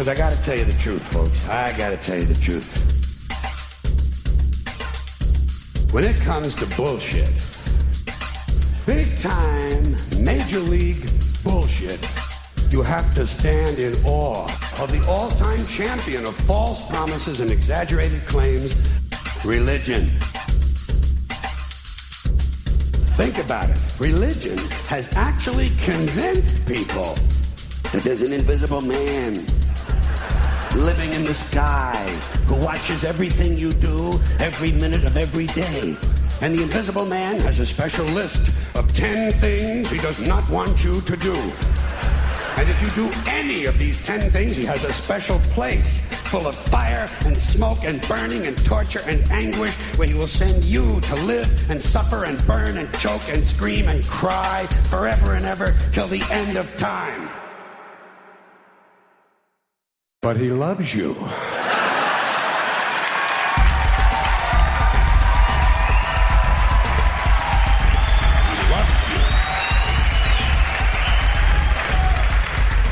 Because I got to tell you the truth, folks. I got to tell you the truth. When it comes to bullshit, big time, major league bullshit, you have to stand in awe of the all time champion of false promises and exaggerated claims religion. Think about it. Religion has actually convinced people that there's an invisible man living in the sky who watches everything you do every minute of every day. And the invisible man has a special list of 10 things he does not want you to do. And if you do any of these 10 things, he has a special place full of fire and smoke and burning and torture and anguish where he will send you to live and suffer and burn and choke and scream and cry forever and ever till the end of time. But he loves you.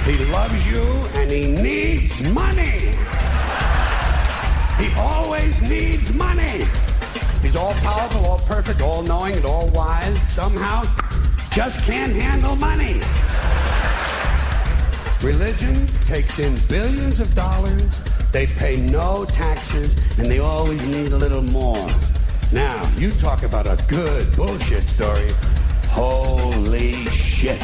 He loves you. And he needs money. He always needs money. He's all powerful, all perfect, all knowing, and all wise. Somehow, just can't handle money. Religion takes in billions of dollars. They pay no taxes, and they always need a little more. Now, you talk about a good bullshit story. Holy shit.